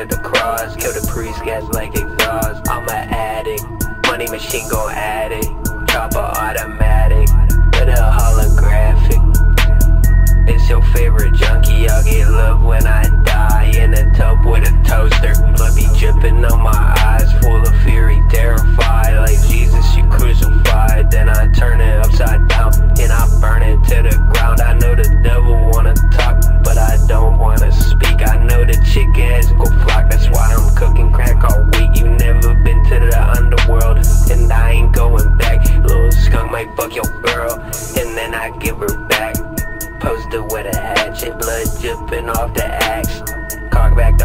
flip the cross. Kill the priest, gas like exhaust. I'm an addict, money machine gon' addict. Chopper automatic, with a holographic. It's your favorite junkie, I'll get love when I die. In a tub with a toaster, blood be dripping on my and then I give her back. Posted with a hatchet, blood dripping off the axe. Cock back